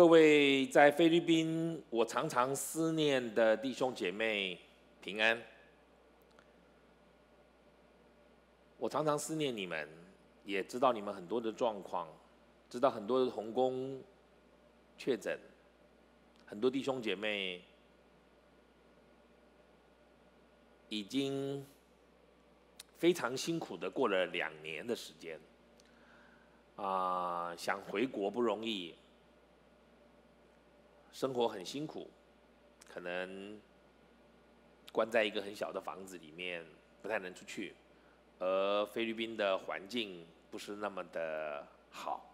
各位在菲律宾，我常常思念的弟兄姐妹平安。我常常思念你们，也知道你们很多的状况，知道很多的童工确诊，很多弟兄姐妹已经非常辛苦的过了两年的时间，啊，想回国不容易，生活很辛苦，可能关在一个很小的房子里面，不太能出去。而菲律宾的环境不是那么的好，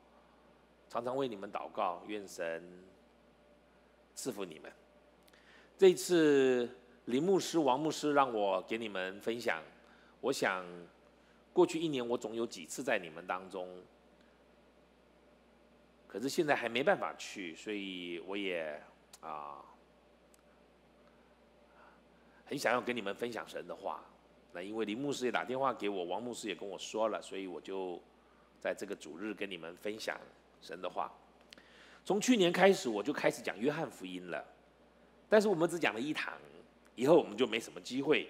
常常为你们祷告，愿神赐福你们。这次林牧师、王牧师让我给你们分享，我想过去一年我总有几次在你们当中，可是现在还没办法去，所以我也啊很想要跟你们分享神的话。那因为林牧师也打电话给我，王牧师也跟我说了，所以我就在这个主日跟你们分享神的话。从去年开始，我就开始讲约翰福音了，但是我们只讲了一堂，以后我们就没什么机会。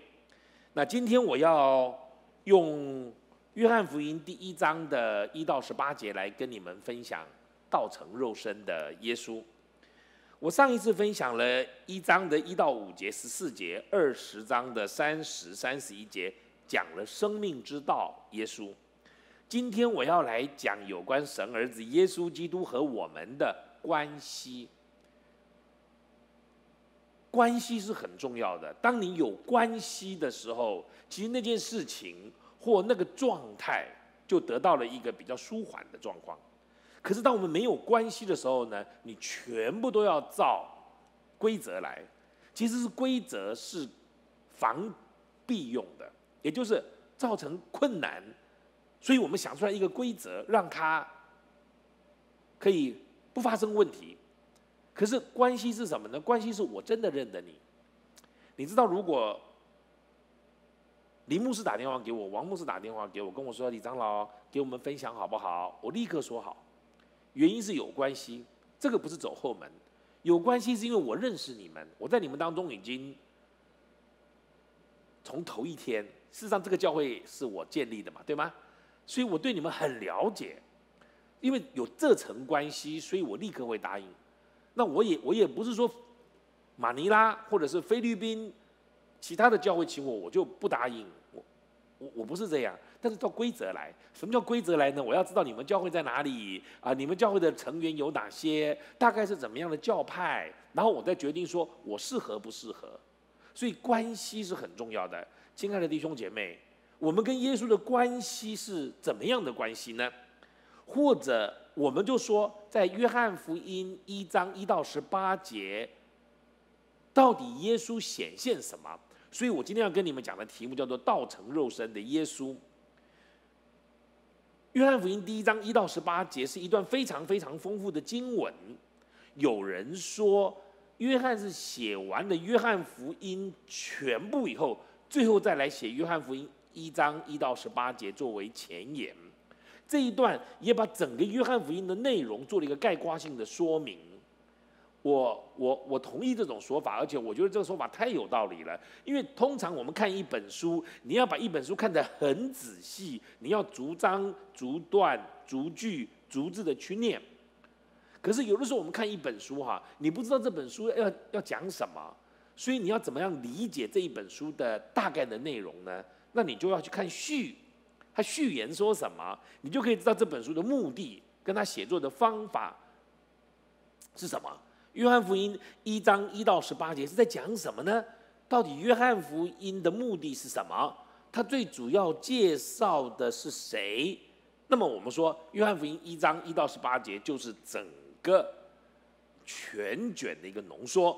那今天我要用约翰福音第一章的一到十八节来跟你们分享道成肉身的耶稣。我上一次分享了一章的一到五节、十四节，二十章的三十三十一节，讲了生命之道耶稣。今天我要来讲有关神儿子耶稣基督和我们的关系。关系是很重要的。当你有关系的时候，其实那件事情或那个状态就得到了一个比较舒缓的状况。可是，当我们没有关系的时候呢？你全部都要照规则来，其实是规则是防避用的，也就是造成困难，所以我们想出来一个规则，让它可以不发生问题。可是关系是什么呢？关系是我真的认得你。你知道，如果林牧师打电话给我，王牧师打电话给我，跟我说李长老给我们分享好不好？我立刻说好。原因是有关系，这个不是走后门，有关系是因为我认识你们，我在你们当中已经从头一天，事实上这个教会是我建立的嘛，对吗？所以我对你们很了解，因为有这层关系，所以我立刻会答应。那我也我也不是说马尼拉或者是菲律宾其他的教会请我，我就不答应，我我我不是这样。但是照规则来，什么叫规则来呢？我要知道你们教会在哪里啊？你们教会的成员有哪些？大概是怎么样的教派？然后我再决定说我适合不适合。所以关系是很重要的，亲爱的弟兄姐妹，我们跟耶稣的关系是怎么样的关系呢？或者我们就说，在约翰福音一章一到十八节，到底耶稣显现什么？所以我今天要跟你们讲的题目叫做“道成肉身的耶稣”。约翰福音第一章一到十八节是一段非常非常丰富的经文。有人说，约翰是写完了约翰福音全部以后，最后再来写约翰福音一章一到十八节作为前言。这一段也把整个约翰福音的内容做了一个概括性的说明。我我我同意这种说法，而且我觉得这个说法太有道理了。因为通常我们看一本书，你要把一本书看得很仔细，你要逐章、逐段、逐句、逐字的去念。可是有的时候我们看一本书哈，你不知道这本书要要讲什么，所以你要怎么样理解这一本书的大概的内容呢？那你就要去看序，他序言说什么，你就可以知道这本书的目的跟他写作的方法是什么。约翰福音一章一到十八节是在讲什么呢？到底约翰福音的目的是什么？它最主要介绍的是谁？那么我们说，约翰福音一章一到十八节就是整个全卷的一个浓缩。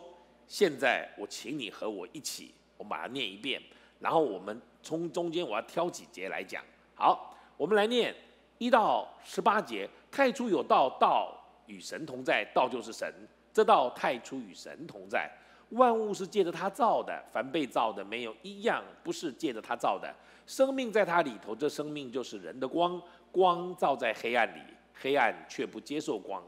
现在我请你和我一起，我们把它念一遍，然后我们从中间我要挑几节来讲。好，我们来念一到十八节。太初有道，道与神同在，道就是神。这道太初与神同在，万物是借着他造的，凡被造的没有一样不是借着他造的。生命在他里头，这生命就是人的光，光照在黑暗里，黑暗却不接受光。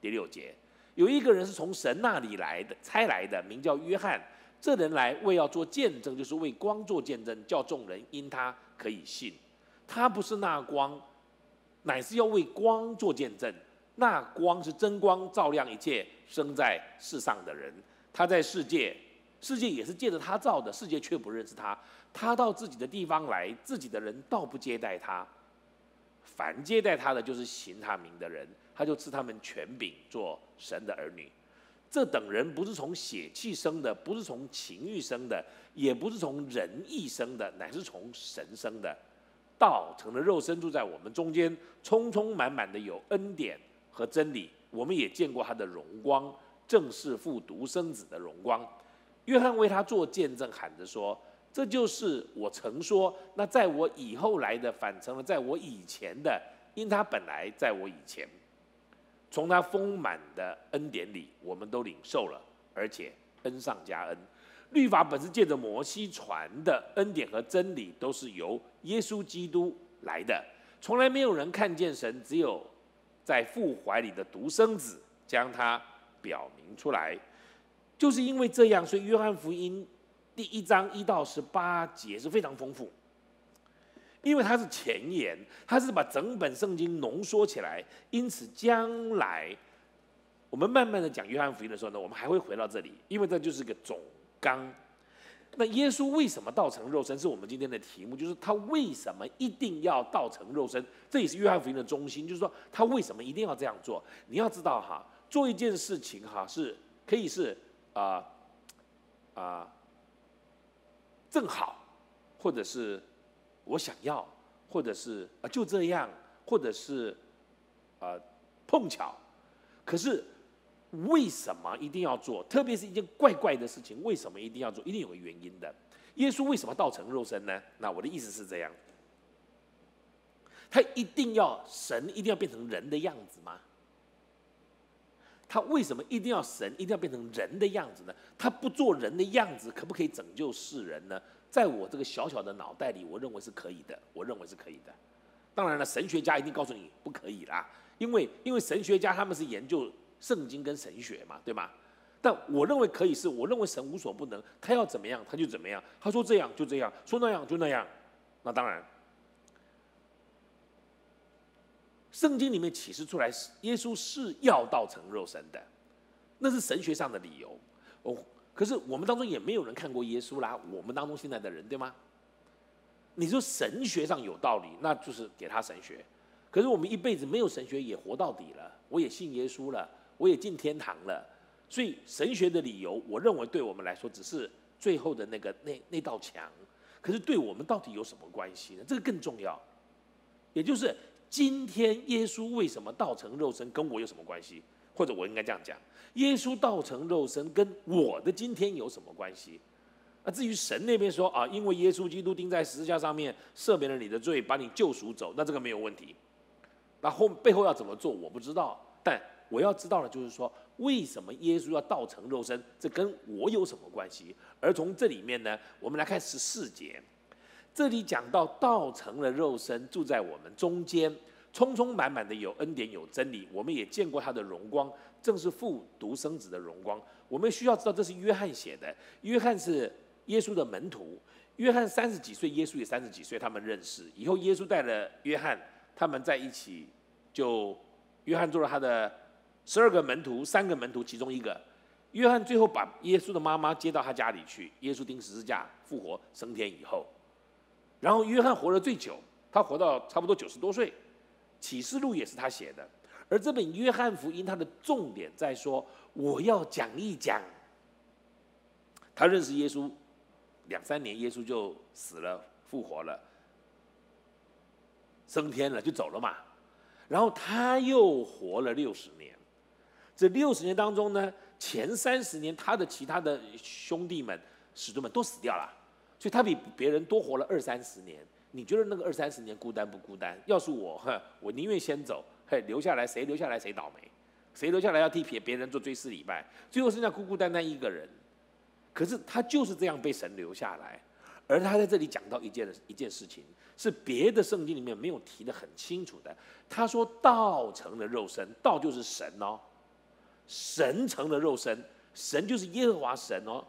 第六节，有一个人是从神那里来的，差来的，名叫约翰。这人来为要做见证，就是为光做见证，叫众人因他可以信。他不是那光，乃是要为光做见证。那光是真光，照亮一切生在世上的人。他在世界，世界也是借着他造的，世界却不认识他。他到自己的地方来，自己的人倒不接待他。凡接待他的，就是行他名的人，他就赐他们权柄，做神的儿女。这等人不是从血气生的，不是从情欲生的，也不是从人意生的，乃是从神生的。道成了肉身，住在我们中间，充充满满的有恩典和真理。我们也见过他的荣光，正是父独生子的荣光。约翰为他做见证，喊着说：“这就是我曾说，那在我以后来的，反成了在我以前的，因他本来在我以前。”从他丰满的恩典里，我们都领受了，而且恩上加恩。律法本是借着摩西传的，恩典和真理都是由耶稣基督来的。从来没有人看见神，只有在父怀里的独生子将他表明出来。就是因为这样，所以约翰福音第一章一到十八节是非常丰富。因为它是前言，它是把整本圣经浓缩起来，因此将来我们慢慢的讲约翰福音的时候呢，我们还会回到这里，因为这就是个总纲。那耶稣为什么道成肉身，是我们今天的题目，就是他为什么一定要道成肉身？这也是约翰福音的中心，就是说他为什么一定要这样做？你要知道哈，做一件事情哈，是可以是啊啊正好，或者是。我想要，或者是啊就这样，或者是啊碰巧，可是为什么一定要做？特别是一件怪怪的事情，为什么一定要做？一定有个原因的。耶稣为什么道成肉身呢？那我的意思是这样，他一定要神一定要变成人的样子吗？他为什么一定要神一定要变成人的样子呢？他不做人的样子，可不可以拯救世人呢？在我这个小小的脑袋里，我认为是可以的。我认为是可以的。当然了，神学家一定告诉你不可以啦，因为因为神学家他们是研究圣经跟神学嘛，对吗？但我认为可以，是我认为神无所不能，他要怎么样他就怎么样，他说这样就这样，说那样就那样。那当然，圣经里面启示出来耶稣是要道成肉身的，那是神学上的理由。哦。可是我们当中也没有人看过耶稣啦。我们当中现在的人，对吗？你说神学上有道理，那就是给他神学。可是我们一辈子没有神学，也活到底了。我也信耶稣了，我也进天堂了。所以神学的理由，我认为对我们来说只是最后的那个那那道墙。可是对我们到底有什么关系呢？这个更重要。也就是今天耶稣为什么道成肉身，跟我有什么关系？或者我应该这样讲，耶稣道成肉身跟我的今天有什么关系？那至于神那边说啊，因为耶稣基督钉在十字架上面赦免了你的罪，把你救赎走，那这个没有问题。那后背后要怎么做我不知道，但我要知道的就是说，为什么耶稣要道成肉身？这跟我有什么关系？而从这里面呢，我们来看十四节，这里讲到道成了肉身，住在我们中间。充充满满的有恩典有真理，我们也见过他的荣光，正是父独生子的荣光。我们需要知道这是约翰写的，约翰是耶稣的门徒，约翰三十几岁，耶稣也三十几岁，他们认识。以后耶稣带了约翰，他们在一起，就约翰做了他的十二个门徒，三个门徒其中一个。约翰最后把耶稣的妈妈接到他家里去，耶稣钉十字架复活升天以后，然后约翰活了最久，他活到差不多九十多岁。启示录也是他写的，而这本约翰福音，它的重点在说，我要讲一讲，他认识耶稣两三年，耶稣就死了，复活了，升天了，就走了嘛。然后他又活了六十年，这六十年当中呢，前三十年他的其他的兄弟们、使徒们都死掉了，所以他比别人多活了二三十年。你觉得那个二三十年孤单不孤单？要是我，哼，我宁愿先走，嘿，留下来谁留下来谁倒霉，谁留下来要替别别人做追思礼拜，最后剩下孤孤单单一个人。可是他就是这样被神留下来，而他在这里讲到一件一件事情，是别的圣经里面没有提的很清楚的。他说道成了肉身，道就是神哦，神成了肉身，神就是耶和华神哦，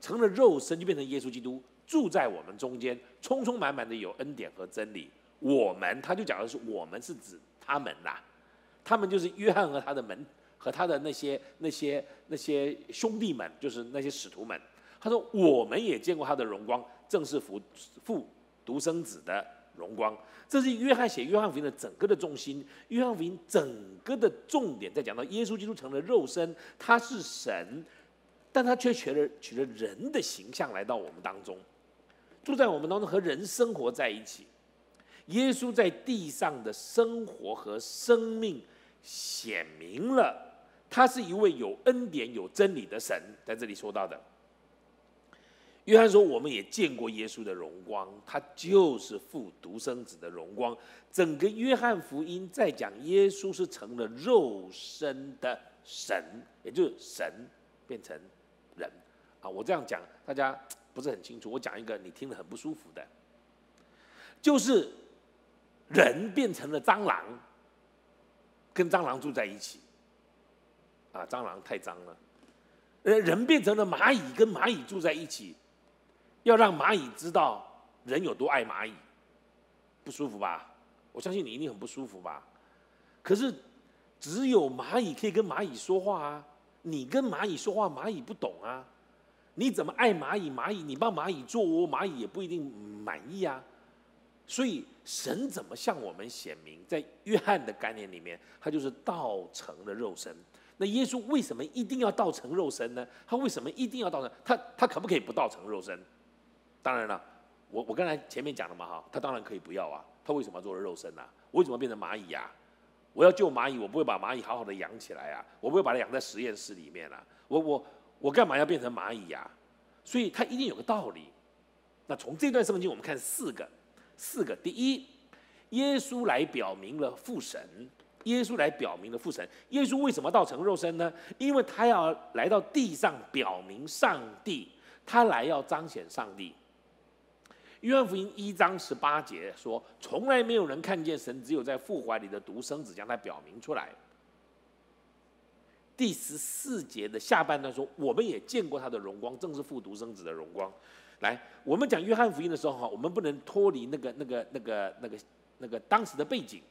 成了肉身就变成耶稣基督住在我们中间，充充满满的有恩典和真理。我们他就讲的是我们是指他们呐，他们就是约翰和他的门和他的那些那些那些兄弟们，就是那些使徒们。他说我们也见过他的荣光，正是父父独生子的荣光。这是约翰写约翰福音的整个的重心。约翰福音整个的重点在讲到耶稣基督成了肉身，他是神，但他却取了取了人的形象来到我们当中，住在我们当中和人生活在一起。耶稣在地上的生活和生命显明了，他是一位有恩典、有真理的神。在这里说到的。约翰说：“我们也见过耶稣的荣光，他就是父独生子的荣光。整个约翰福音在讲耶稣是成了肉身的神，也就是神变成人啊。我这样讲大家不是很清楚。我讲一个你听得很不舒服的，就是人变成了蟑螂，跟蟑螂住在一起啊，蟑螂太脏了。呃，人变成了蚂蚁，跟蚂蚁住在一起。”要让蚂蚁知道人有多爱蚂蚁，不舒服吧？我相信你一定很不舒服吧？可是只有蚂蚁可以跟蚂蚁说话啊！你跟蚂蚁说话，蚂蚁不懂啊！你怎么爱蚂蚁？蚂蚁你帮蚂蚁做窝，蚂蚁也不一定满意啊！所以神怎么向我们显明？在约翰的概念里面，他就是道成的肉身。那耶稣为什么一定要道成肉身呢？他为什么一定要道成？他他可不可以不道成肉身？当然了，我我刚才前面讲了嘛哈，他当然可以不要啊，他为什么要做肉身呢？为什么变成蚂蚁呀？我要救蚂蚁，我不会把蚂蚁好好的养起来啊，我不会把它养在实验室里面啊，我我我干嘛要变成蚂蚁呀？所以他一定有个道理。那从这段圣经我们看四个，四个，第一，耶稣来表明了父神，耶稣来表明了父神，耶稣为什么道成肉身呢？因为他要来到地上表明上帝，他来要彰显上帝。约翰福音一章十八节说：“从来没有人看见神，只有在父怀里的独生子将他表明出来。”第十四节的下半段说：“我们也见过他的荣光，正是父独生子的荣光。”来，我们讲约翰福音的时候哈，我们不能脱离那个、那个、那个、那个、那个当时的背景。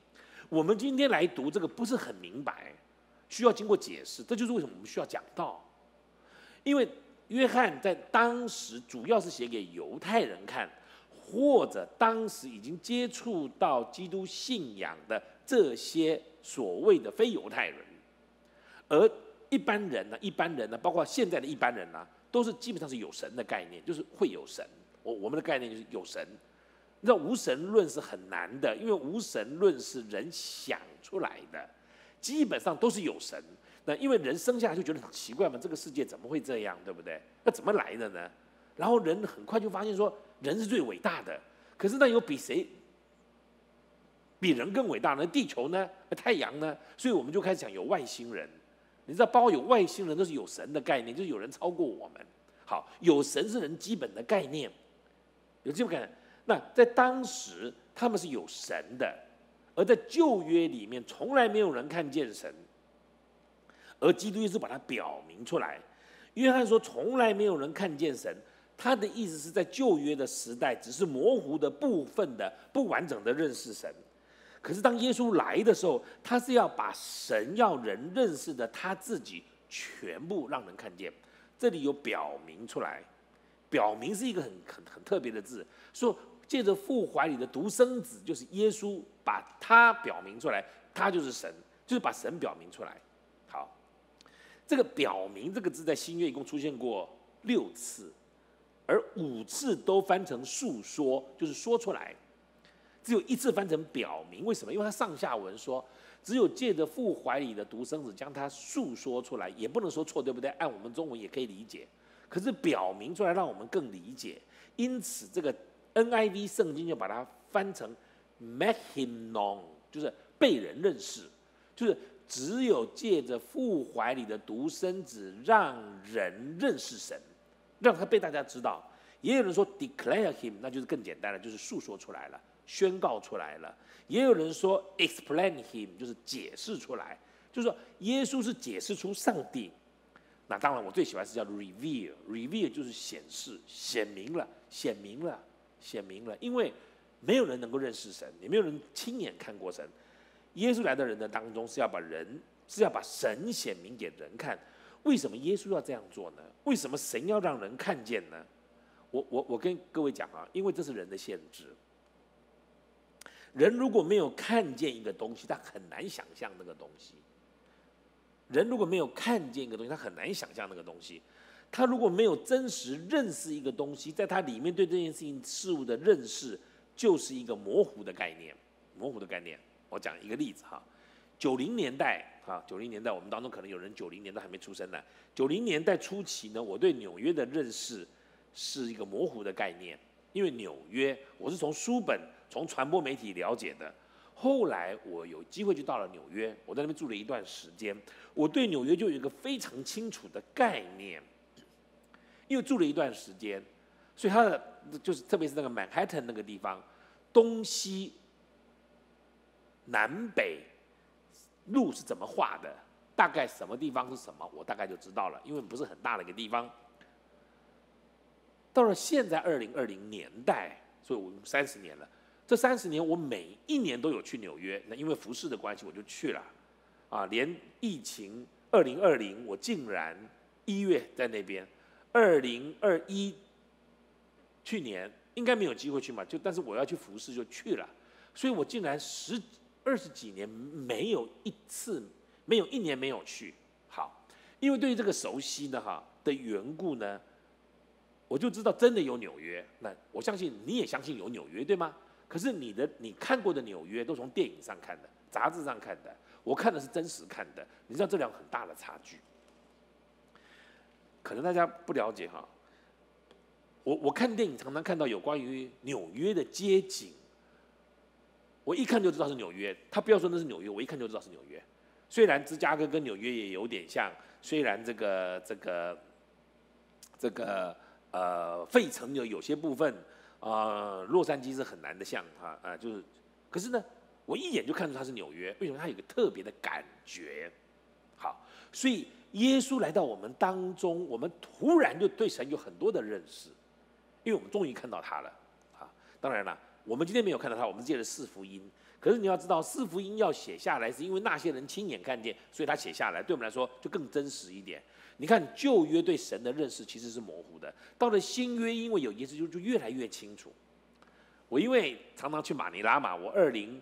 我们今天来读这个不是很明白，需要经过解释。这就是为什么我们需要讲道，因为约翰在当时主要是写给犹太人看。或者当时已经接触到基督信仰的这些所谓的非犹太人，而一般人呢，一般人呢，包括现在的一般人呢，都是基本上是有神的概念，就是会有神。我我们的概念就是有神。那无神论是很难的，因为无神论是人想出来的，基本上都是有神。那因为人生下来就觉得很奇怪嘛，这个世界怎么会这样，对不对？那怎么来的呢？然后人很快就发现说。人是最伟大的，可是那有比谁比人更伟大呢？地球呢？太阳呢？所以我们就开始讲有外星人。你知道，包括有外星人都是有神的概念，就是有人超过我们。好，有神是人基本的概念，有这种概念。那在当时他们是有神的，而在旧约里面从来没有人看见神，而基督是把它表明出来。约翰说，从来没有人看见神。他的意思是在旧约的时代，只是模糊的部分的不完整的认识神。可是当耶稣来的时候，他是要把神要人认识的他自己全部让人看见。这里有表明出来，表明是一个很很很特别的字，说借着父怀里的独生子，就是耶稣把他表明出来，他就是神，就是把神表明出来。好，这个表明这个字在新约一共出现过六次。而五次都翻成诉说，就是说出来，只有一次翻成表明。为什么？因为他上下文说，只有借着父怀里的独生子将他诉说出来，也不能说错，对不对？按我们中文也可以理解。可是表明出来，让我们更理解。因此，这个 NIV 圣经就把它翻成 make him known，就是被人认识，就是只有借着父怀里的独生子，让人认识神。让他被大家知道，也有人说 declare him，那就是更简单了，就是诉说出来了，宣告出来了。也有人说 explain him，就是解释出来，就是说耶稣是解释出上帝。那当然，我最喜欢是叫 reveal，reveal 就是显示、显明了、显明了、显明了。因为没有人能够认识神，也没有人亲眼看过神。耶稣来的人的当中是要把人是要把神显明给人看。为什么耶稣要这样做呢？为什么神要让人看见呢？我我我跟各位讲啊，因为这是人的限制。人如果没有看见一个东西，他很难想象那个东西。人如果没有看见一个东西，他很难想象那个东西。他如果没有真实认识一个东西，在他里面对这件事情事物的认识，就是一个模糊的概念。模糊的概念，我讲一个例子哈。九零年代啊，九零年代我们当中可能有人九零年都还没出生呢。九零年代初期呢，我对纽约的认识。是一个模糊的概念，因为纽约，我是从书本、从传播媒体了解的。后来我有机会就到了纽约，我在那边住了一段时间，我对纽约就有一个非常清楚的概念。因为住了一段时间，所以它的就是特别是那个曼哈顿那个地方，东西南北路是怎么画的，大概什么地方是什么，我大概就知道了，因为不是很大的一个地方。到了现在二零二零年代，所以我三十年了。这三十年我每一年都有去纽约，那因为服饰的关系我就去了。啊，连疫情二零二零我竟然一月在那边，二零二一去年应该没有机会去嘛，就但是我要去服饰就去了。所以我竟然十二十几年没有一次，没有一年没有去。好，因为对于这个熟悉的哈的缘故呢。我就知道真的有纽约，那我相信你也相信有纽约，对吗？可是你的你看过的纽约都从电影上看的，杂志上看的，我看的是真实看的，你知道这两个很大的差距。可能大家不了解哈，我我看电影常常看到有关于纽约的街景，我一看就知道是纽约。他不要说那是纽约，我一看就知道是纽约。虽然芝加哥跟纽约也有点像，虽然这个这个这个。呃，费城有有些部分，呃，洛杉矶是很难的像哈，啊，就是，可是呢，我一眼就看出它是纽约，为什么？它有个特别的感觉，好，所以耶稣来到我们当中，我们突然就对神有很多的认识，因为我们终于看到他了，啊，当然了，我们今天没有看到他，我们借了四福音，可是你要知道，四福音要写下来，是因为那些人亲眼看见，所以他写下来，对我们来说就更真实一点。你看旧约对神的认识其实是模糊的，到了新约，因为有耶稣就就越来越清楚。我因为常常去马尼拉嘛，我二零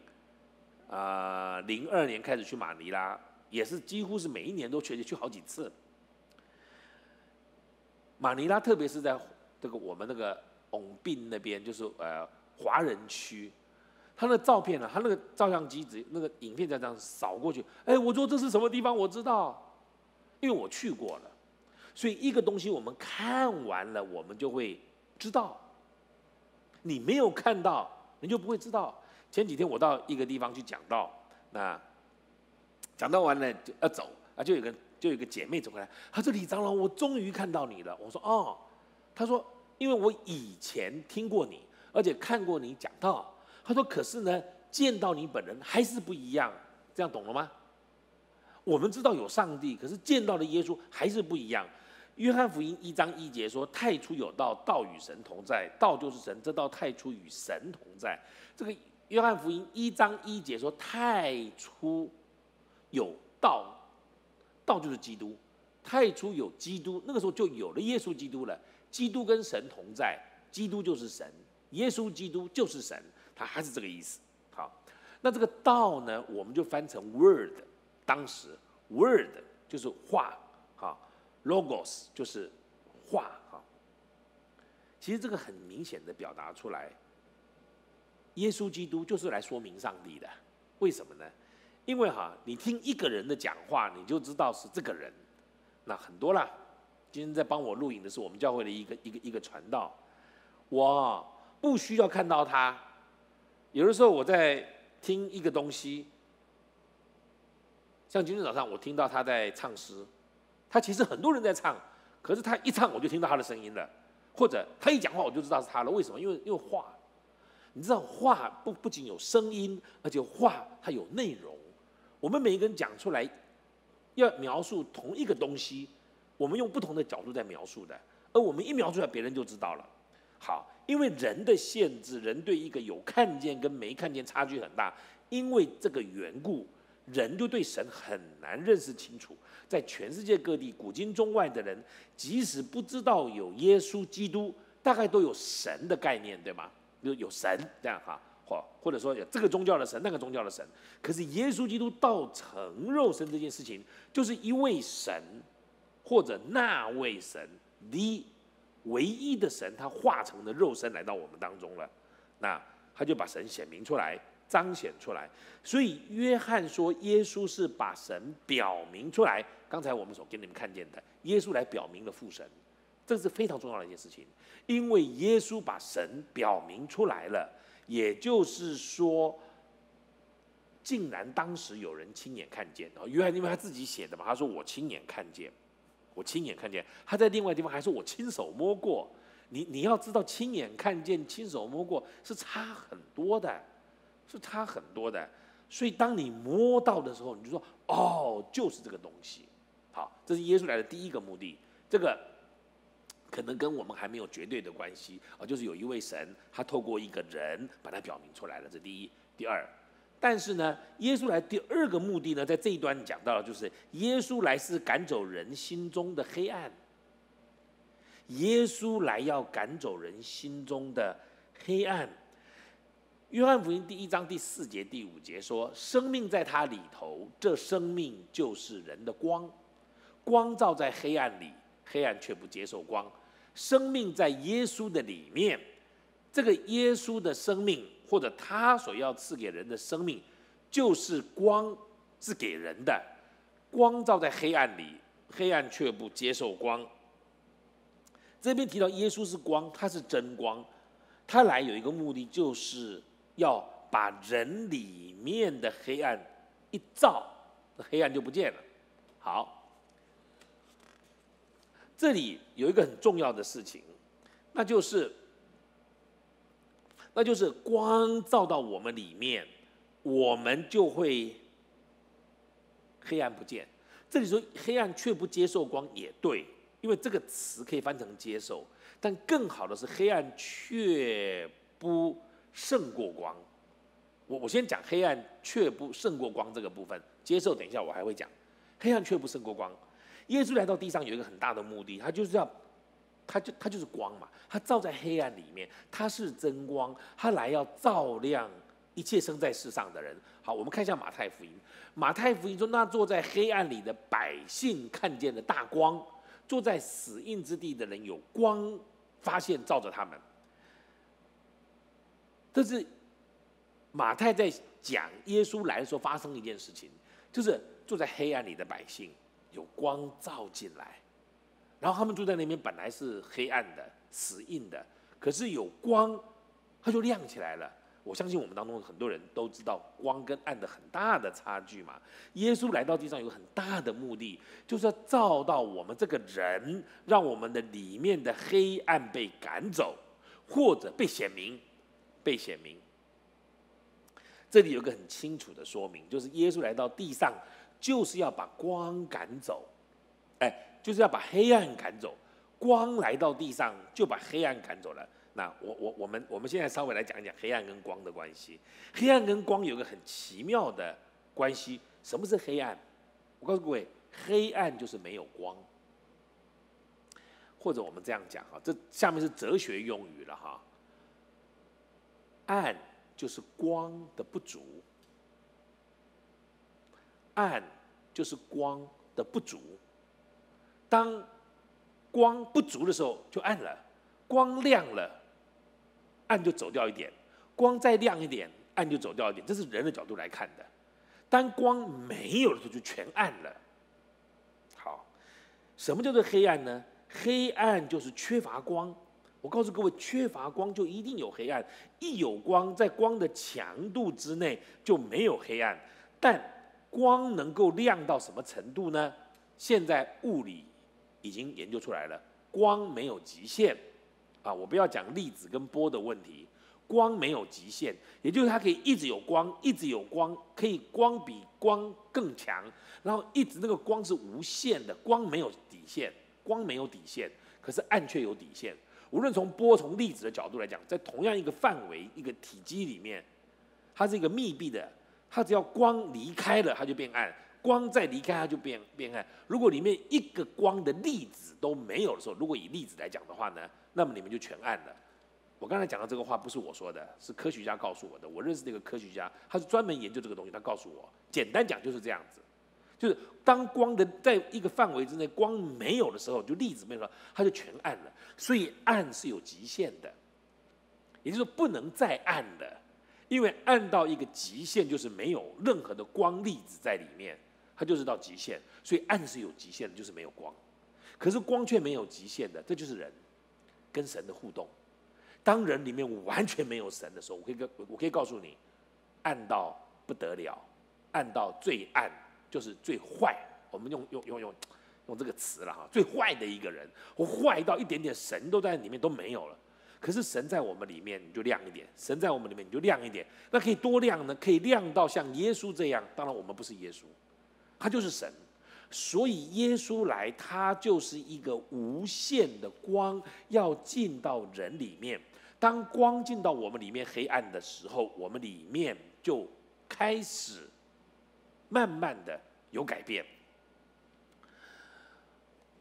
啊零二年开始去马尼拉，也是几乎是每一年都去去好几次。马尼拉特别是在这个我们那个翁宾那边，就是呃华人区，他那照片呢，他那个照相机只那个影片在这样扫过去，哎，我说这是什么地方？我知道。因为我去过了，所以一个东西我们看完了，我们就会知道。你没有看到，你就不会知道。前几天我到一个地方去讲道，那讲到完了就要走啊，就有个就有个姐妹走过来，她说：“李长老，我终于看到你了。”我说：“哦。”她说：“因为我以前听过你，而且看过你讲道。”他说：“可是呢，见到你本人还是不一样。”这样懂了吗？我们知道有上帝，可是见到的耶稣还是不一样。约翰福音一章一节说：“太初有道，道与神同在，道就是神。这道太初与神同在。”这个约翰福音一章一节说：“太初有道，道就是基督。太初有基督，那个时候就有了耶稣基督了。基督跟神同在，基督就是神，耶稣基督就是神，他还是这个意思。好，那这个道呢，我们就翻成 word。当时，word 就是话，哈，logos 就是话，哈。其实这个很明显的表达出来，耶稣基督就是来说明上帝的。为什么呢？因为哈，你听一个人的讲话，你就知道是这个人。那很多啦，今天在帮我录影的是我们教会的一个一个一个传道，我不需要看到他。有的时候我在听一个东西。像今天早上我听到他在唱诗，他其实很多人在唱，可是他一唱我就听到他的声音了，或者他一讲话我就知道是他了。为什么？因为因为话，你知道话不不仅有声音，而且话它有内容。我们每一个人讲出来要描述同一个东西，我们用不同的角度在描述的，而我们一描出来，别人就知道了。好，因为人的限制，人对一个有看见跟没看见差距很大，因为这个缘故，人就对神很难认识清楚。在全世界各地，古今中外的人，即使不知道有耶稣基督，大概都有神的概念，对吗？有有神这样哈。或或者说有这个宗教的神，那个宗教的神，可是耶稣基督道成肉身这件事情，就是一位神，或者那位神，the 唯一的神，他化成的肉身来到我们当中了，那他就把神显明出来，彰显出来。所以约翰说，耶稣是把神表明出来。刚才我们所给你们看见的，耶稣来表明了父神，这是非常重要的一件事情，因为耶稣把神表明出来了。也就是说，竟然当时有人亲眼看见，然后约翰因为他自己写的嘛，他说我亲眼看见，我亲眼看见。他在另外地方还说我亲手摸过。你你要知道，亲眼看见、亲手摸过是差很多的，是差很多的。所以当你摸到的时候，你就说哦，就是这个东西。好，这是耶稣来的第一个目的。这个。可能跟我们还没有绝对的关系啊，就是有一位神，他透过一个人把它表明出来了。这第一，第二，但是呢，耶稣来第二个目的呢，在这一段讲到了，就是耶稣来是赶走人心中的黑暗。耶稣来要赶走人心中的黑暗。约翰福音第一章第四节、第五节说：“生命在他里头，这生命就是人的光，光照在黑暗里，黑暗却不接受光。”生命在耶稣的里面，这个耶稣的生命，或者他所要赐给人的生命，就是光，是给人的光照在黑暗里，黑暗却不接受光。这边提到耶稣是光，他是真光，他来有一个目的，就是要把人里面的黑暗一照，黑暗就不见了。好。这里有一个很重要的事情，那就是，那就是光照到我们里面，我们就会黑暗不见。这里说黑暗却不接受光也对，因为这个词可以翻成接受，但更好的是黑暗却不胜过光。我我先讲黑暗却不胜过光这个部分，接受等一下我还会讲，黑暗却不胜过光。耶稣来到地上有一个很大的目的，他就是要，他就他就是光嘛，他照在黑暗里面，他是真光，他来要照亮一切生在世上的人。好，我们看一下马太福音。马太福音说，那坐在黑暗里的百姓看见了大光，坐在死荫之地的人有光发现照着他们。这是马太在讲耶稣来的时候发生一件事情，就是坐在黑暗里的百姓。有光照进来，然后他们住在那边本来是黑暗的、死硬的，可是有光，它就亮起来了。我相信我们当中很多人都知道光跟暗的很大的差距嘛。耶稣来到地上有很大的目的，就是要照到我们这个人，让我们的里面的黑暗被赶走，或者被显明，被显明。这里有个很清楚的说明，就是耶稣来到地上。就是要把光赶走，哎，就是要把黑暗赶走。光来到地上，就把黑暗赶走了。那我我我们我们现在稍微来讲一讲黑暗跟光的关系。黑暗跟光有个很奇妙的关系。什么是黑暗？我告诉各位，黑暗就是没有光。或者我们这样讲哈，这下面是哲学用语了哈。暗就是光的不足。暗就是光的不足，当光不足的时候就暗了，光亮了，暗就走掉一点；光再亮一点，暗就走掉一点。这是人的角度来看的。当光没有的时候就全暗了。好，什么叫做黑暗呢？黑暗就是缺乏光。我告诉各位，缺乏光就一定有黑暗。一有光，在光的强度之内就没有黑暗，但。光能够亮到什么程度呢？现在物理已经研究出来了，光没有极限啊！我不要讲粒子跟波的问题，光没有极限，也就是它可以一直有光，一直有光，可以光比光更强，然后一直那个光是无限的，光没有底线，光没有底线，可是暗却有底线。无论从波从粒子的角度来讲，在同样一个范围、一个体积里面，它是一个密闭的，它只要光离开了，它就变暗；光再离开，它就变变暗。如果里面一个光的粒子都没有的时候，如果以粒子来讲的话呢，那么你们就全暗了。我刚才讲的这个话不是我说的，是科学家告诉我的。我认识那个科学家，他是专门研究这个东西，他告诉我，简单讲就是这样子，就是当光的在一个范围之内，光没有的时候，就粒子没有了，它就全暗了。所以暗是有极限的，也就是不能再暗的，因为暗到一个极限就是没有任何的光粒子在里面，它就是到极限。所以暗是有极限的，就是没有光。可是光却没有极限的，这就是人跟神的互动。当人里面完全没有神的时候，我可以跟我可以告诉你，暗到不得了，暗到最暗就是最坏。我们用用用用用这个词了哈，最坏的一个人，我坏到一点点神都在里面都没有了。可是神在我们里面你就亮一点，神在我们里面你就亮一点。那可以多亮呢？可以亮到像耶稣这样。当然我们不是耶稣，他就是神。所以耶稣来，他就是一个无限的光，要进到人里面。当光进到我们里面黑暗的时候，我们里面就开始慢慢的有改变。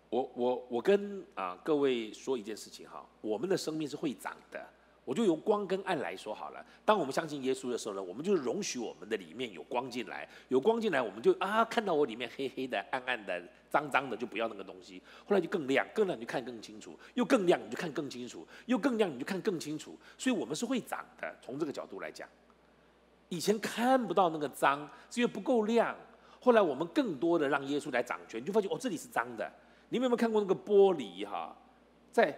我我我跟啊各位说一件事情哈，我们的生命是会长的。我就用光跟暗来说好了。当我们相信耶稣的时候呢，我们就容许我们的里面有光进来，有光进来，我们就啊看到我里面黑黑的、暗暗的、脏脏的，就不要那个东西。后来就更亮，更亮你就看更清楚，又更亮你就看更清楚，又更亮你就看更清楚。所以我们是会长的。从这个角度来讲，以前看不到那个脏，是因为不够亮。后来我们更多的让耶稣来掌权，就发现哦这里是脏的。你们有没有看过那个玻璃哈，在？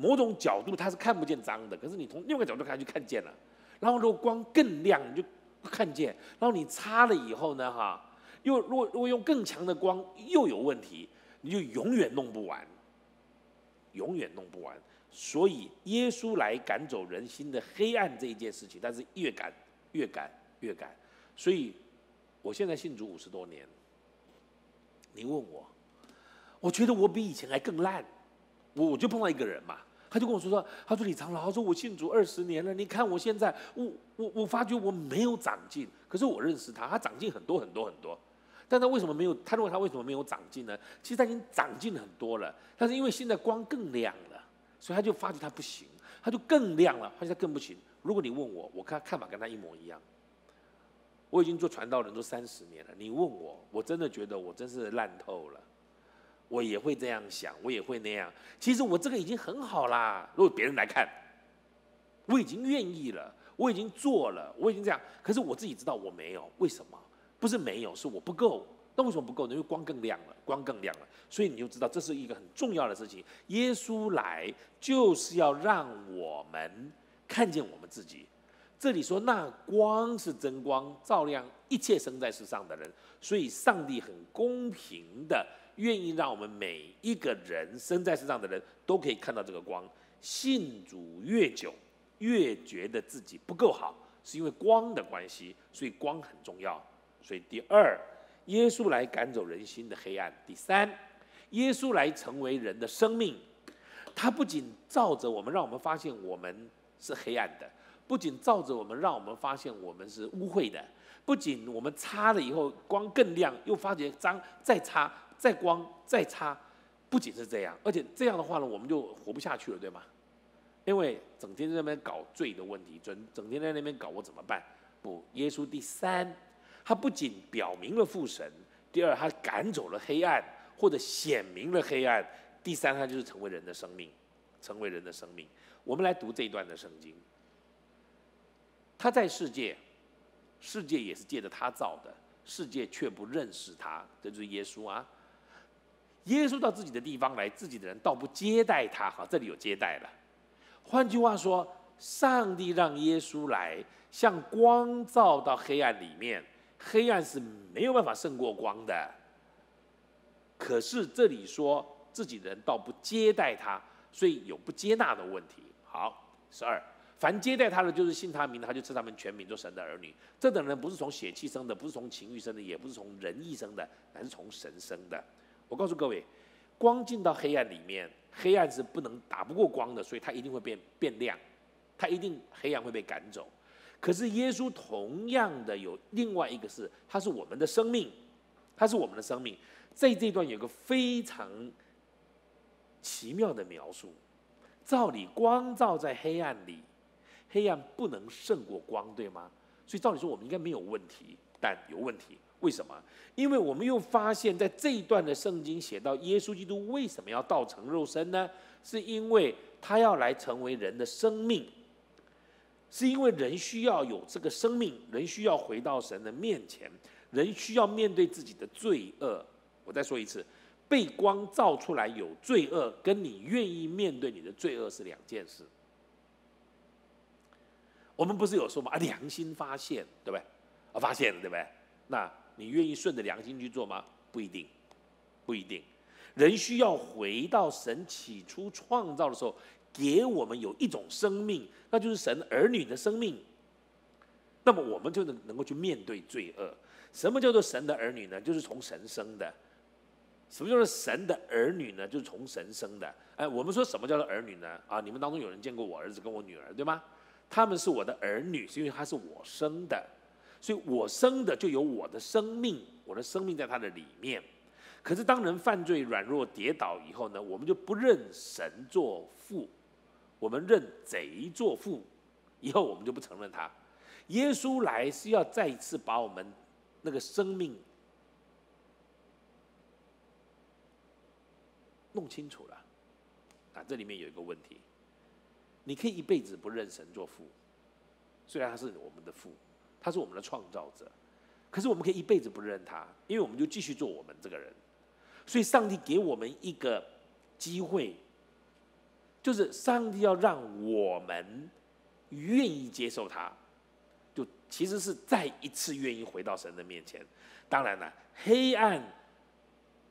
某种角度它是看不见脏的，可是你从另外一个角度看就看见了。然后如果光更亮，你就看见。然后你擦了以后呢，哈，又如果如果用更强的光又有问题，你就永远弄不完，永远弄不完。所以耶稣来赶走人心的黑暗这一件事情，但是越赶越赶越赶。所以我现在信主五十多年，你问我，我觉得我比以前还更烂。我我就碰到一个人嘛。他就跟我说说，他说李长老，他说我信主二十年了，你看我现在，我我我发觉我没有长进，可是我认识他，他长进很多很多很多，但他为什么没有？他认为他为什么没有长进呢？其实他已经长进很多了，但是因为现在光更亮了，所以他就发觉他不行，他就更亮了，发现他更不行。如果你问我，我看看法跟他一模一样，我已经做传道人都三十年了，你问我，我真的觉得我真是烂透了。我也会这样想，我也会那样。其实我这个已经很好啦。如果别人来看，我已经愿意了，我已经做了，我已经这样。可是我自己知道我没有，为什么？不是没有，是我不够。那为什么不够呢？因为光更亮了，光更亮了。所以你就知道这是一个很重要的事情。耶稣来就是要让我们看见我们自己。这里说那光是真光，照亮一切生在世上的人。所以上帝很公平的。愿意让我们每一个人生在世上的人都可以看到这个光。信主越久，越觉得自己不够好，是因为光的关系，所以光很重要。所以第二，耶稣来赶走人心的黑暗；第三，耶稣来成为人的生命。他不仅照着我们，让我们发现我们是黑暗的；不仅照着我们，让我们发现我们是污秽的；不仅我们擦了以后光更亮，又发觉脏，再擦。再光再差，不仅是这样，而且这样的话呢，我们就活不下去了，对吗？因为整天在那边搞罪的问题，整整天在那边搞，我怎么办？不，耶稣第三，他不仅表明了父神，第二他赶走了黑暗，或者显明了黑暗，第三他就是成为人的生命，成为人的生命。我们来读这一段的圣经，他在世界，世界也是借着他造的，世界却不认识他，这就是耶稣啊。耶稣到自己的地方来，自己的人倒不接待他。哈，这里有接待了。换句话说，上帝让耶稣来，像光照到黑暗里面，黑暗是没有办法胜过光的。可是这里说自己的人倒不接待他，所以有不接纳的问题。好，十二，凡接待他的，就是信他名的，他就赐他们全名做神的儿女。这等人不是从血气生的，不是从情欲生的，也不是从人意生的，乃是从神生的。我告诉各位，光进到黑暗里面，黑暗是不能打不过光的，所以它一定会变变亮，它一定黑暗会被赶走。可是耶稣同样的有另外一个是，他是我们的生命，他是我们的生命。在这段有个非常奇妙的描述，照理光照在黑暗里。黑暗不能胜过光，对吗？所以照理说我们应该没有问题，但有问题。为什么？因为我们又发现，在这一段的圣经写到耶稣基督为什么要道成肉身呢？是因为他要来成为人的生命，是因为人需要有这个生命，人需要回到神的面前，人需要面对自己的罪恶。我再说一次，被光照出来有罪恶，跟你愿意面对你的罪恶是两件事。我们不是有说吗？啊，良心发现，对不对？啊，发现了，对不对？那你愿意顺着良心去做吗？不一定，不一定。人需要回到神起初创造的时候，给我们有一种生命，那就是神儿女的生命。那么我们就能能够去面对罪恶。什么叫做神的儿女呢？就是从神生的。什么叫做神的儿女呢？就是从神生的。哎，我们说什么叫做儿女呢？啊，你们当中有人见过我儿子跟我女儿，对吗？他们是我的儿女，是因为他是我生的，所以我生的就有我的生命，我的生命在他的里面。可是当人犯罪、软弱、跌倒以后呢，我们就不认神做父，我们认贼做父，以后我们就不承认他。耶稣来是要再一次把我们那个生命弄清楚了。啊，这里面有一个问题。你可以一辈子不认神做父，虽然他是我们的父，他是我们的创造者，可是我们可以一辈子不认他，因为我们就继续做我们这个人。所以上帝给我们一个机会，就是上帝要让我们愿意接受他，就其实是再一次愿意回到神的面前。当然了，黑暗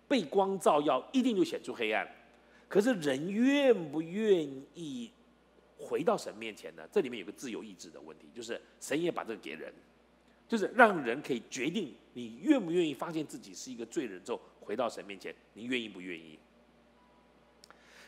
被光照耀，一定就显出黑暗。可是人愿不愿意？回到神面前呢，这里面有个自由意志的问题，就是神也把这个给人，就是让人可以决定你愿不愿意发现自己是一个罪人之后回到神面前，你愿意不愿意？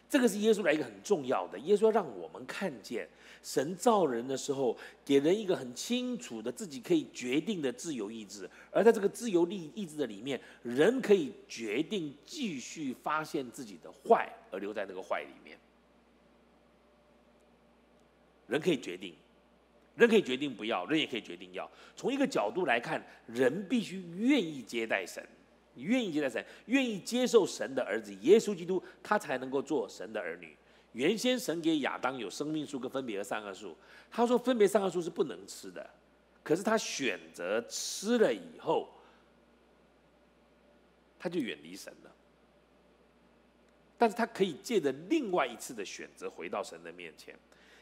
这个是耶稣来一个很重要的，耶稣让我们看见神造人的时候，给人一个很清楚的自己可以决定的自由意志，而在这个自由力意志的里面，人可以决定继续发现自己的坏，而留在那个坏里面。人可以决定，人可以决定不要，人也可以决定要。从一个角度来看，人必须愿意接待神，愿意接待神，愿意接受神的儿子耶稣基督，他才能够做神的儿女。原先神给亚当有生命树跟分别的善恶树，他说分别善恶树是不能吃的，可是他选择吃了以后，他就远离神了。但是他可以借着另外一次的选择回到神的面前。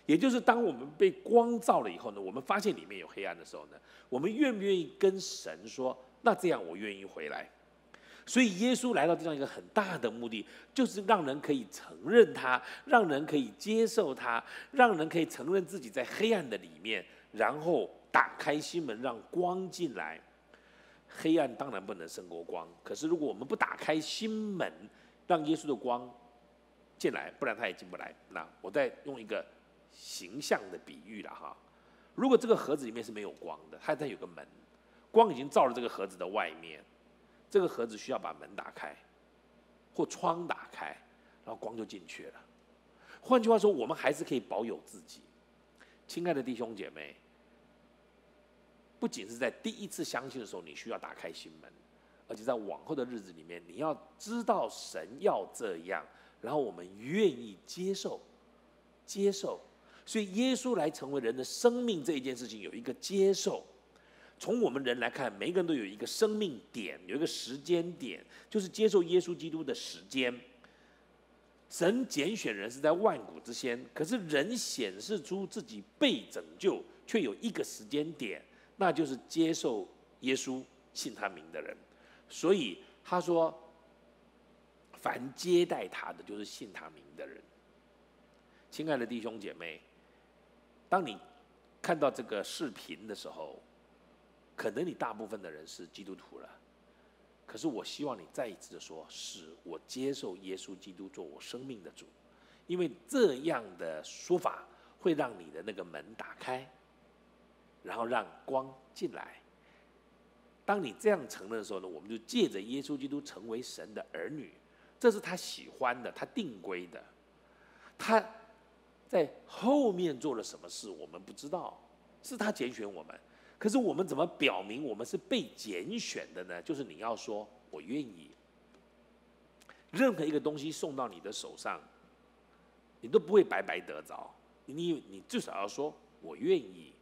也就是当我们被光照了以后呢，我们发现里面有黑暗的时候呢，我们愿不愿意跟神说？那这样我愿意回来。所以耶稣来到这样一个很大的目的，就是让人可以承认他，让人可以接受他，让人可以承认自己在黑暗的里面，然后打开心门让光进来。黑暗当然不能胜过光，可是如果我们不打开心门，让耶稣的光进来，不然他也进不来。那我再用一个。形象的比喻了哈，如果这个盒子里面是没有光的，它再有个门，光已经照了这个盒子的外面，这个盒子需要把门打开，或窗打开，然后光就进去了。换句话说，我们还是可以保有自己。亲爱的弟兄姐妹，不仅是在第一次相信的时候，你需要打开心门，而且在往后的日子里面，你要知道神要这样，然后我们愿意接受，接受。所以，耶稣来成为人的生命这一件事情，有一个接受。从我们人来看，每一个人都有一个生命点，有一个时间点，就是接受耶稣基督的时间。神拣选人是在万古之先，可是人显示出自己被拯救，却有一个时间点，那就是接受耶稣、信他名的人。所以他说：“凡接待他的，就是信他名的人。”亲爱的弟兄姐妹。当你看到这个视频的时候，可能你大部分的人是基督徒了。可是我希望你再一次的说，是我接受耶稣基督做我生命的主，因为这样的说法会让你的那个门打开，然后让光进来。当你这样承认的时候呢，我们就借着耶稣基督成为神的儿女，这是他喜欢的，他定规的。他在后面做了什么事，我们不知道，是他拣选我们。可是我们怎么表明我们是被拣选的呢？就是你要说“我愿意”。任何一个东西送到你的手上，你都不会白白得着。你你至少要说“我愿意”。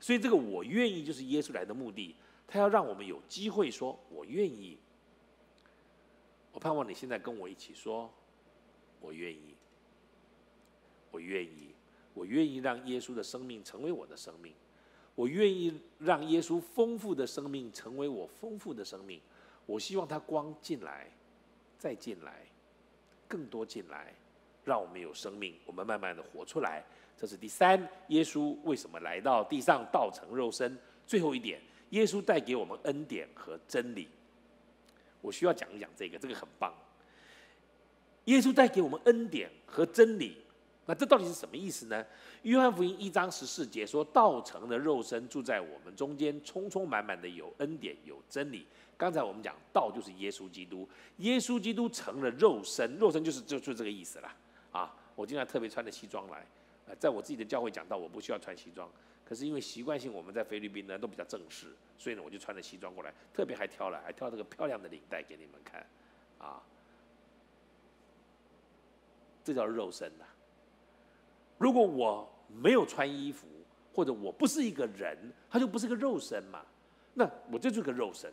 所以这个“我愿意”就是耶稣来的目的，他要让我们有机会说“我愿意”。我盼望你现在跟我一起说“我愿意”，我愿意，我愿意让耶稣的生命成为我的生命。我愿意让耶稣丰富的生命成为我丰富的生命。我希望他光进来，再进来，更多进来，让我们有生命，我们慢慢的活出来。这是第三，耶稣为什么来到地上道成肉身？最后一点，耶稣带给我们恩典和真理。我需要讲一讲这个，这个很棒。耶稣带给我们恩典和真理。那这到底是什么意思呢？约翰福音一章十四节说：“道成的肉身住在我们中间，充充满满的有恩典有真理。”刚才我们讲道就是耶稣基督，耶稣基督成了肉身，肉身就是就就这个意思啦。啊，我今天特别穿着西装来，在我自己的教会讲到，我不需要穿西装，可是因为习惯性我们在菲律宾呢都比较正式，所以呢我就穿着西装过来，特别还挑了还挑这个漂亮的领带给你们看，啊，这叫肉身呐。如果我没有穿衣服，或者我不是一个人，他就不是个肉身嘛。那我这就是个肉身，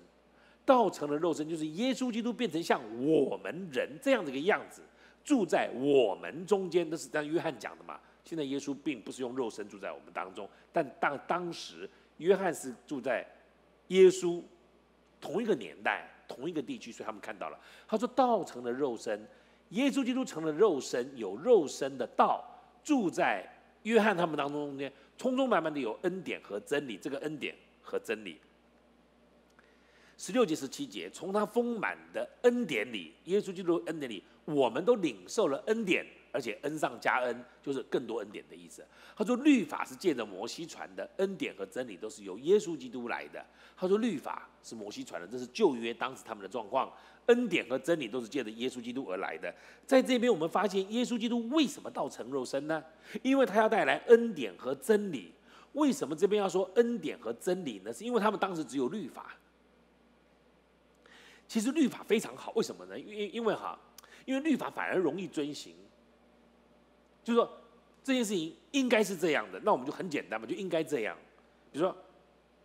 道成了肉身，就是耶稣基督变成像我们人这样的一个样子，住在我们中间。那是当约翰讲的嘛。现在耶稣并不是用肉身住在我们当中，但当当时约翰是住在耶稣同一个年代、同一个地区，所以他们看到了。他说道成了肉身，耶稣基督成了肉身，有肉身的道。住在约翰他们当中中间，充充满满的有恩典和真理。这个恩典和真理，十六节十七节，从他丰满的恩典里，耶稣基督恩典里，我们都领受了恩典，而且恩上加恩，就是更多恩典的意思。他说，律法是借着摩西传的，恩典和真理都是由耶稣基督来的。他说，律法是摩西传的，这是旧约当时他们的状况。恩典和真理都是借着耶稣基督而来的。在这边，我们发现耶稣基督为什么道成肉身呢？因为他要带来恩典和真理。为什么这边要说恩典和真理呢？是因为他们当时只有律法。其实律法非常好，为什么呢？因因为哈，因为律法反而容易遵行。就是说这件事情应该是这样的，那我们就很简单嘛，就应该这样。比如说。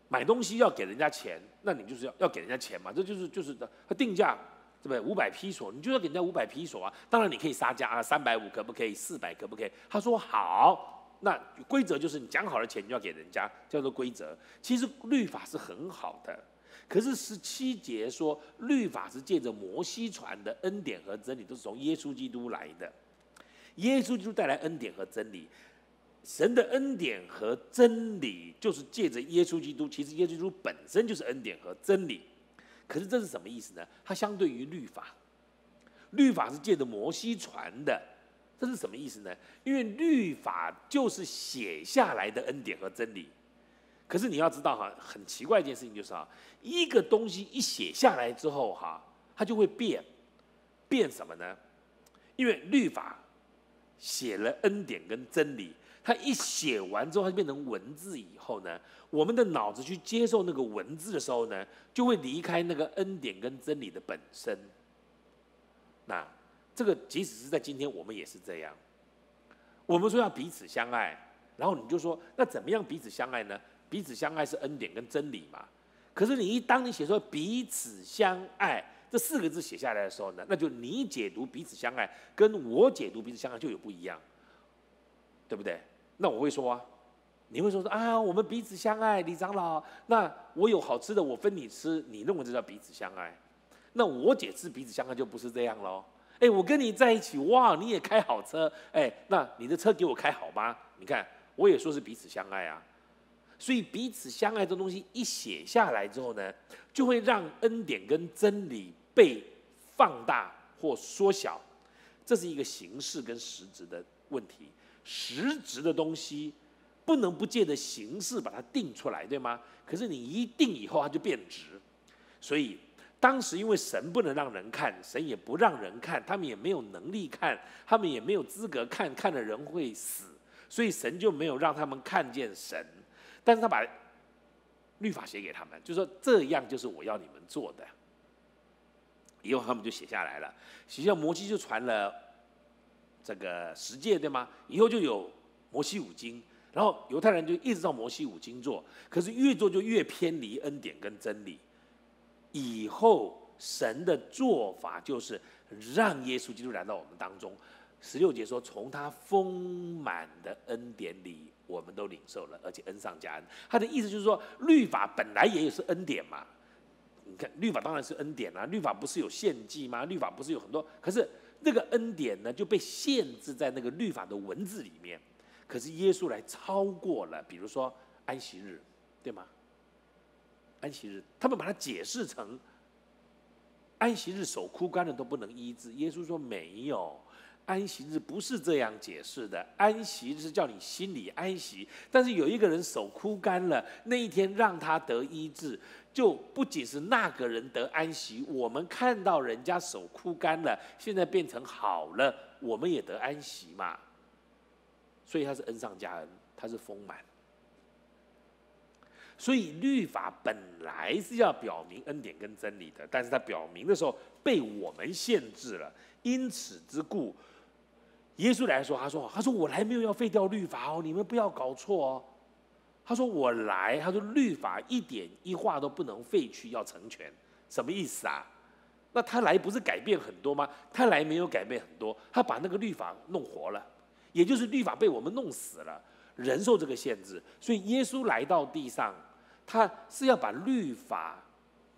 买东西要给人家钱，那你就是要要给人家钱嘛，这就是就是的。他定价对不对？五百披索，你就要给人家五百披索啊。当然你可以杀价啊，三百五可不可以？四百可不可以？他说好，那规则就是你讲好了钱就要给人家，叫做规则。其实律法是很好的，可是十七节说律法是借着摩西传的恩典和真理，都是从耶稣基督来的。耶稣基督带来恩典和真理。神的恩典和真理，就是借着耶稣基督。其实耶稣基督本身就是恩典和真理。可是这是什么意思呢？它相对于律法，律法是借着摩西传的，这是什么意思呢？因为律法就是写下来的恩典和真理。可是你要知道哈，很奇怪一件事情就是啊，一个东西一写下来之后哈，它就会变，变什么呢？因为律法写了恩典跟真理。他一写完之后，它就变成文字以后呢，我们的脑子去接受那个文字的时候呢，就会离开那个恩典跟真理的本身。那这个即使是在今天，我们也是这样。我们说要彼此相爱，然后你就说，那怎么样彼此相爱呢？彼此相爱是恩典跟真理嘛。可是你一当你写说彼此相爱这四个字写下来的时候呢，那就你解读彼此相爱，跟我解读彼此相爱就有不一样，对不对？那我会说啊，你会说说啊，我们彼此相爱，李长老。那我有好吃的，我分你吃，你认为这叫彼此相爱？那我解释彼此相爱就不是这样喽。哎，我跟你在一起，哇，你也开好车，哎，那你的车给我开好吗？你看我也说是彼此相爱啊。所以彼此相爱这东西一写下来之后呢，就会让恩典跟真理被放大或缩小。这是一个形式跟实质的问题。实质的东西不能不借着形式把它定出来，对吗？可是你一定以后它就变质。所以当时因为神不能让人看，神也不让人看，他们也没有能力看，他们也没有资格看，看的人会死，所以神就没有让他们看见神。但是他把律法写给他们，就说这样就是我要你们做的。以后他们就写下来了，写下摩西就传了这个十诫，对吗？以后就有摩西五经，然后犹太人就一直照摩西五经做，可是越做就越偏离恩典跟真理。以后神的做法就是让耶稣基督来到我们当中。十六节说，从他丰满的恩典里。我们都领受了，而且恩上加恩。他的意思就是说，律法本来也有是恩典嘛。你看，律法当然是恩典啊，律法不是有献祭吗？律法不是有很多？可是那个恩典呢，就被限制在那个律法的文字里面。可是耶稣来超过了，比如说安息日，对吗？安息日，他们把它解释成安息日手枯干的都不能医治。耶稣说没有。安息日不是这样解释的，安息日是叫你心里安息。但是有一个人手枯干了，那一天让他得医治，就不仅是那个人得安息，我们看到人家手枯干了，现在变成好了，我们也得安息嘛。所以他是恩上加恩，他是丰满。所以律法本来是要表明恩典跟真理的，但是他表明的时候被我们限制了，因此之故。耶稣来说：“他说，他说我来没有要废掉律法哦，你们不要搞错哦。他说我来，他说律法一点一画都不能废去，要成全，什么意思啊？那他来不是改变很多吗？他来没有改变很多，他把那个律法弄活了，也就是律法被我们弄死了，人受这个限制，所以耶稣来到地上，他是要把律法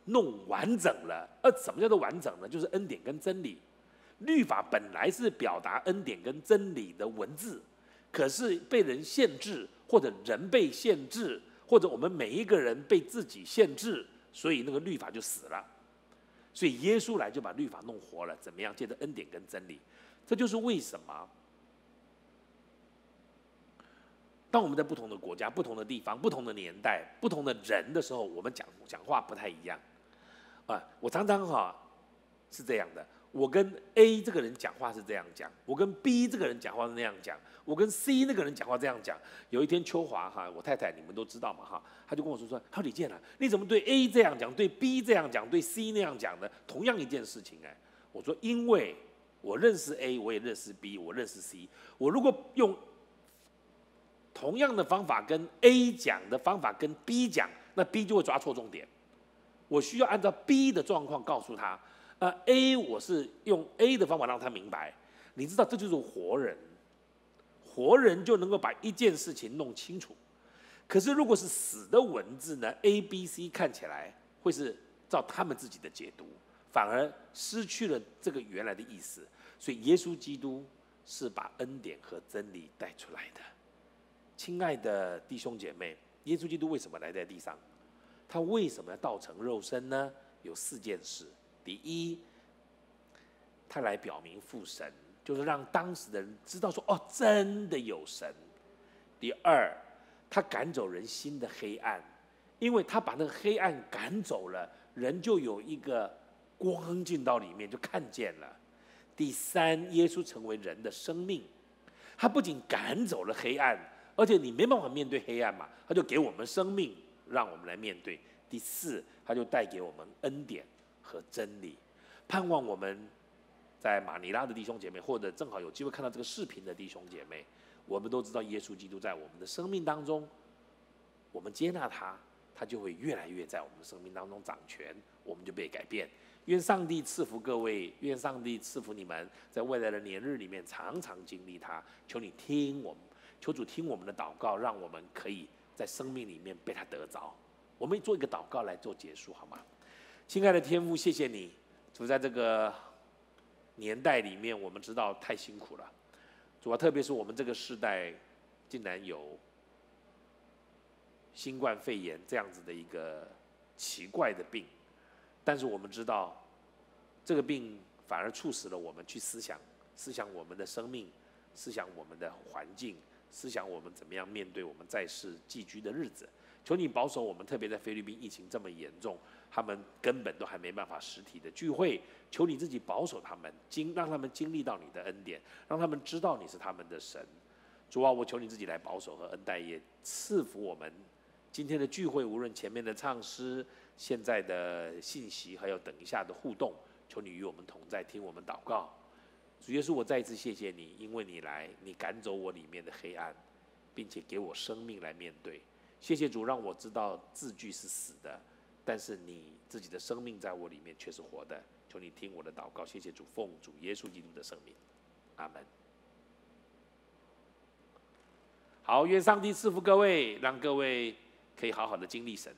弄完整了。呃，什么叫做完整呢？就是恩典跟真理。”律法本来是表达恩典跟真理的文字，可是被人限制，或者人被限制，或者我们每一个人被自己限制，所以那个律法就死了。所以耶稣来就把律法弄活了，怎么样？借着恩典跟真理，这就是为什么，当我们在不同的国家、不同的地方、不同的年代、不同的人的时候，我们讲讲话不太一样。啊，我常常哈是这样的。我跟 A 这个人讲话是这样讲，我跟 B 这个人讲话是那样讲，我跟 C 那个人讲话这样讲。有一天秋华哈，我太太你们都知道嘛哈，他就跟我说说，他李健啊，你怎么对 A 这样讲，对 B 这样讲，对 C 那样讲的？同样一件事情哎，我说因为我认识 A，我也认识 B，我认识 C，我如果用同样的方法跟 A 讲的方法跟 B 讲，那 B 就会抓错重点。我需要按照 B 的状况告诉他。呃，A 我是用 A 的方法让他明白，你知道这就是活人，活人就能够把一件事情弄清楚。可是如果是死的文字呢，A、B、C 看起来会是照他们自己的解读，反而失去了这个原来的意思。所以耶稣基督是把恩典和真理带出来的。亲爱的弟兄姐妹，耶稣基督为什么来在地上？他为什么要道成肉身呢？有四件事。第一，他来表明父神，就是让当时的人知道说，哦，真的有神。第二，他赶走人心的黑暗，因为他把那个黑暗赶走了，人就有一个光进到里面，就看见了。第三，耶稣成为人的生命，他不仅赶走了黑暗，而且你没办法面对黑暗嘛，他就给我们生命，让我们来面对。第四，他就带给我们恩典。和真理，盼望我们在马尼拉的弟兄姐妹，或者正好有机会看到这个视频的弟兄姐妹，我们都知道耶稣基督在我们的生命当中，我们接纳他，他就会越来越在我们的生命当中掌权，我们就被改变。愿上帝赐福各位，愿上帝赐福你们，在未来的年日里面常常经历他。求你听我们，求主听我们的祷告，让我们可以在生命里面被他得着。我们做一个祷告来做结束，好吗？亲爱的天父，谢谢你，主在这个年代里面，我们知道太辛苦了。主啊，特别是我们这个时代，竟然有新冠肺炎这样子的一个奇怪的病，但是我们知道，这个病反而促使了我们去思想，思想我们的生命，思想我们的环境，思想我们怎么样面对我们在世寄居的日子。求你保守我们，特别在菲律宾疫情这么严重，他们根本都还没办法实体的聚会。求你自己保守他们，经让他们经历到你的恩典，让他们知道你是他们的神。主啊，我求你自己来保守和恩待，也赐福我们今天的聚会，无论前面的唱诗、现在的信息，还有等一下的互动，求你与我们同在，听我们祷告。主耶稣，我再一次谢谢你，因为你来，你赶走我里面的黑暗，并且给我生命来面对。谢谢主，让我知道字句是死的，但是你自己的生命在我里面却是活的。求你听我的祷告，谢谢主，奉主耶稣基督的圣名，阿门。好，愿上帝赐福各位，让各位可以好好的经历神。